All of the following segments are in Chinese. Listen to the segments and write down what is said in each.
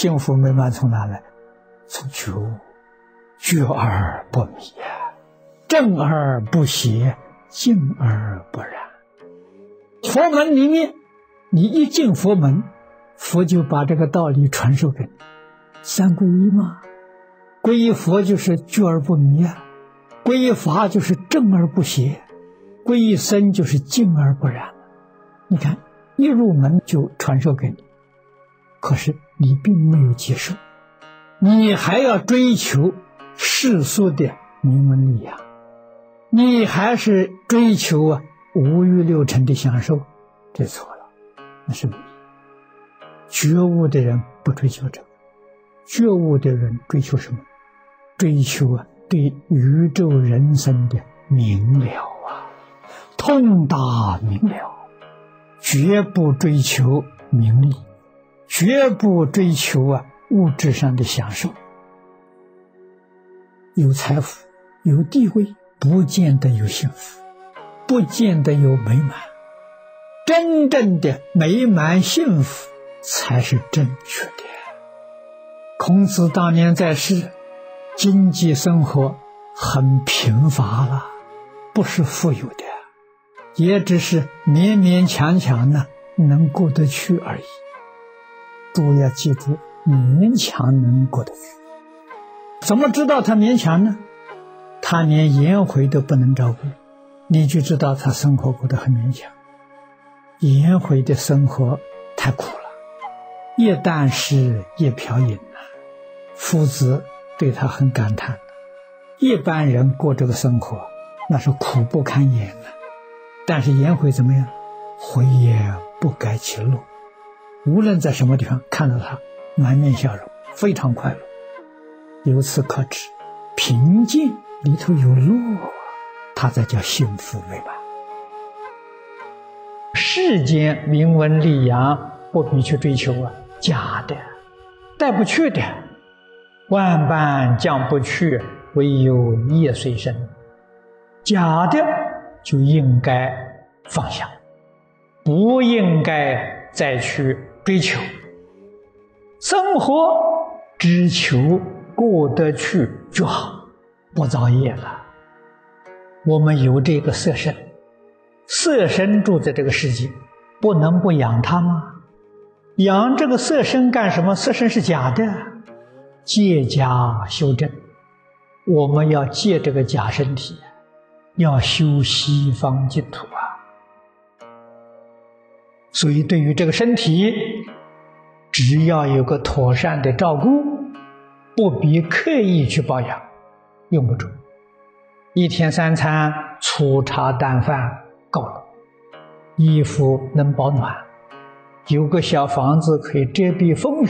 幸福美满从哪来？从觉悟，觉而不迷呀，正而不邪，静而不染。佛门里面，你一进佛门，佛就把这个道理传授给你。三皈依嘛，皈依佛就是觉而不迷啊，皈依法就是正而不邪，皈依僧就是静而不染。你看，一入门就传授给你，可是你并没有接受，你还要追求世俗的名闻利养，你还是追求啊五欲六尘的享受，这错了，那是迷。觉悟的人不追求这个，觉悟的人追求什么？追求啊对宇宙人生的明了啊，通达明了。绝不追求名利，绝不追求啊物质上的享受。有财富、有地位，不见得有幸福，不见得有美满。真正的美满幸福才是正确的。孔子当年在世，经济生活很贫乏了，不是富有的。也只是勉勉强强的能过得去而已。都要记住，勉强能过得去。怎么知道他勉强呢？他连颜回都不能照顾，你就知道他生活过得很勉强。颜回的生活太苦了，夜啖食，夜瓢饮啊，夫子对他很感叹。一般人过这个生活，那是苦不堪言啊。但是颜回怎么样？回也不改其路，无论在什么地方看到他，满面笑容，非常快乐。由此可知，平静里头有乐，他才叫幸福美满。世间名闻利养不必去追求啊，假的，带不去的，万般将不去，唯有业随身，假的。就应该放下，不应该再去追求。生活只求过得去就好，不造业了。我们有这个色身，色身住在这个世界，不能不养它吗？养这个色身干什么？色身是假的，借假修真。我们要借这个假身体。要修西方净土啊！所以，对于这个身体，只要有个妥善的照顾，不必刻意去保养，用不着。一天三餐粗茶淡饭够了，衣服能保暖，有个小房子可以遮蔽风雨，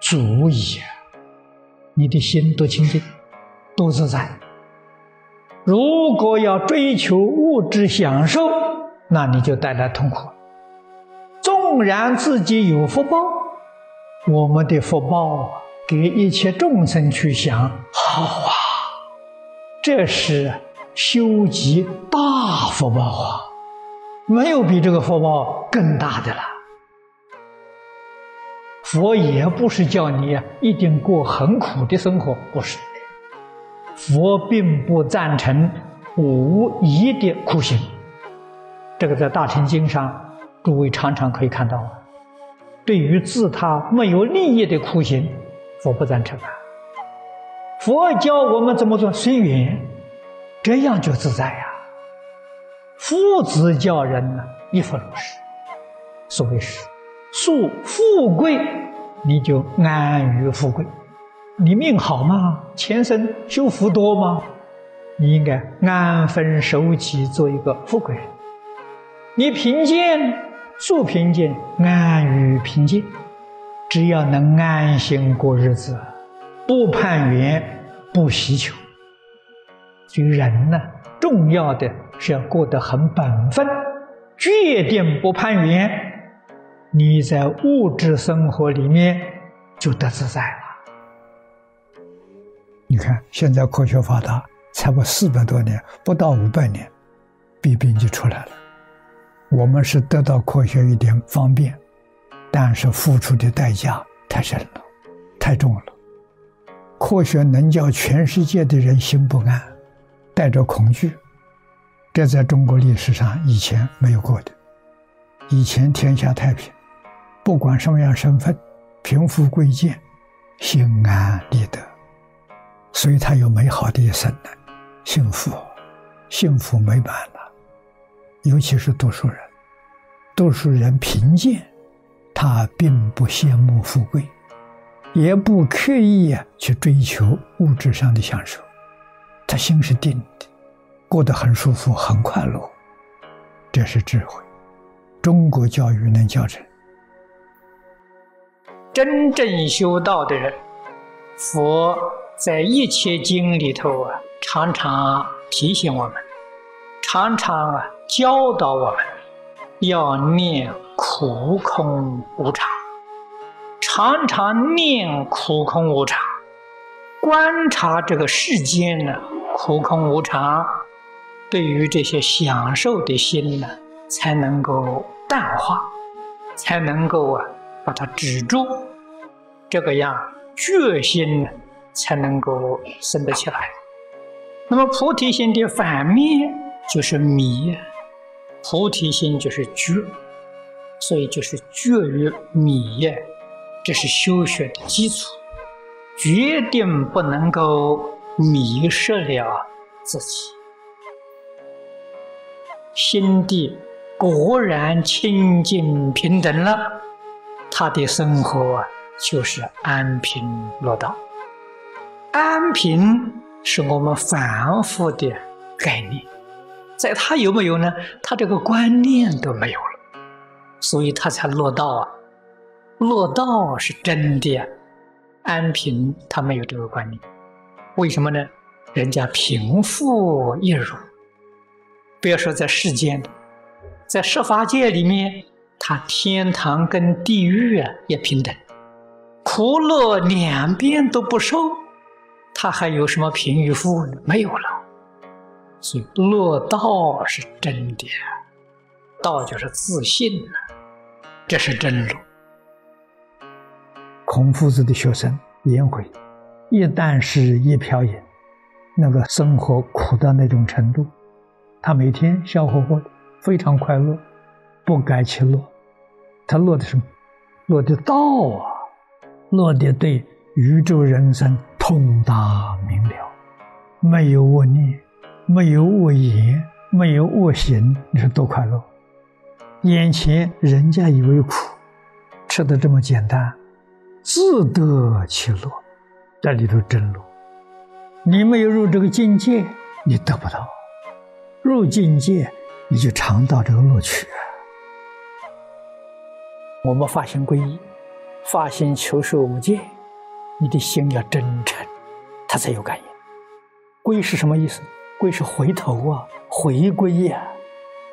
足矣。你的心多清净，多自在。如果要追求物质享受，那你就带来痛苦。纵然自己有福报，我们的福报给一切众生去享，好啊，这是修集大福报啊，没有比这个福报更大的了。佛也不是叫你一定过很苦的生活，不是。佛并不赞成无疑的苦行，这个在《大乘经》上，诸位常常可以看到。对于自他没有利益的苦行，佛不赞成啊。佛教我们怎么做？随缘，这样就自在呀。夫子教人呢，亦复如是。所谓是，树富贵，你就安于富贵。你命好吗？前生修福多吗？你应该安分守己，做一个富贵人。你贫贱，素平静，安于平静，只要能安心过日子，不攀缘，不希求。所以人呢，重要的是要过得很本分，决定不攀缘，你在物质生活里面就得自在了。你看，现在科学发达，才不四百多年，不到五百年，弊病就出来了。我们是得到科学一点方便，但是付出的代价太深了，太重了。科学能叫全世界的人心不安，带着恐惧，这在中国历史上以前没有过的。以前天下太平，不管什么样身份，贫富贵贱，心安理得，所以他有美好的一生呢，幸福，幸福美满了。尤其是读书人，读书人贫贱，他并不羡慕富贵。也不刻意啊去追求物质上的享受，他心是定的，过得很舒服、很快乐，这是智慧。中国教育能教成真正修道的人，佛在一切经里头啊，常常提醒我们，常常啊教导我们，要念苦空无常。常常念苦空无常，观察这个世间呢，苦空无常，对于这些享受的心呢，才能够淡化，才能够啊把它止住，这个样决心呢才能够生得起来。那么菩提心的反面就是迷，菩提心就是觉，所以就是觉于迷。这是修学的基础，决定不能够迷失了自己。心地果然清净平等了，他的生活就是安贫乐道。安贫是我们反复的概念，在他有没有呢？他这个观念都没有了，所以他才落道啊。落道是真的，安贫他没有这个观念，为什么呢？人家贫富一如，不要说在世间，在十法界里面，他天堂跟地狱啊也平等，苦乐两边都不受，他还有什么贫与富呢？没有了，所以乐道是真的，道就是自信了，这是真路。孔夫子的学生颜回，一旦是一瓢饮，那个生活苦到那种程度，他每天笑呵呵的，非常快乐，不改其乐。他乐的什么？乐的道啊，乐的对宇宙人生通达明了，没有恶念，没有恶言，没有恶行，你说多快乐？眼前人家以为苦，吃的这么简单。自得其乐，这里头真乐。你没有入这个境界，你得不到；入境界，你就尝到这个乐趣。我们发心皈依，发心求受无戒，你的心要真诚，他才有感应。皈是什么意思？归是回头啊，回归呀，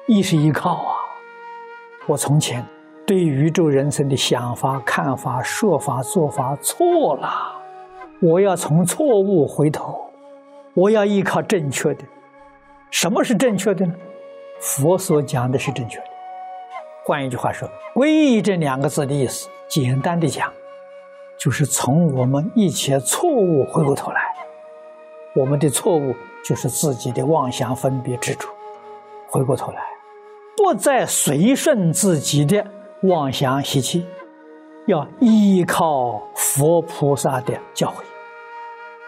亦是依靠啊。我从前。对宇宙人生的想法、看法、说法、做法错了，我要从错误回头，我要依靠正确的。什么是正确的呢？佛所讲的是正确的。换一句话说，“皈依”这两个字的意思，简单的讲，就是从我们一切错误回过头来。我们的错误就是自己的妄想、分别、执着，回过头来，不再随顺自己的。妄想习气，要依靠佛菩萨的教诲。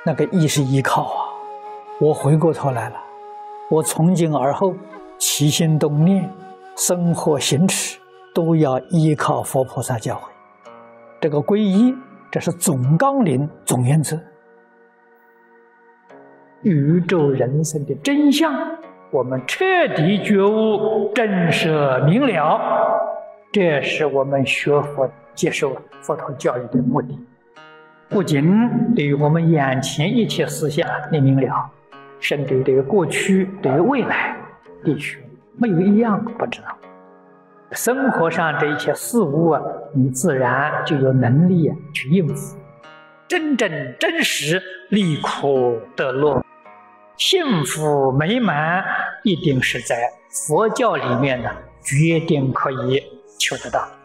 那个依是依靠啊！我回过头来了，我从今而后起心动念、生活行持，都要依靠佛菩萨教诲。这个皈依，这是总纲领、总原则。宇宙人生的真相，我们彻底觉悟、震慑明了。这是我们学佛、接受佛陀教育的目的，不仅对于我们眼前一切思想你明了，甚至对于过去、对于未来地区，没有一样不知道。生活上这一切事物啊，你自然就有能力去应付。真正真实离苦得乐、幸福美满，一定是在佛教里面的，决定可以。求得到。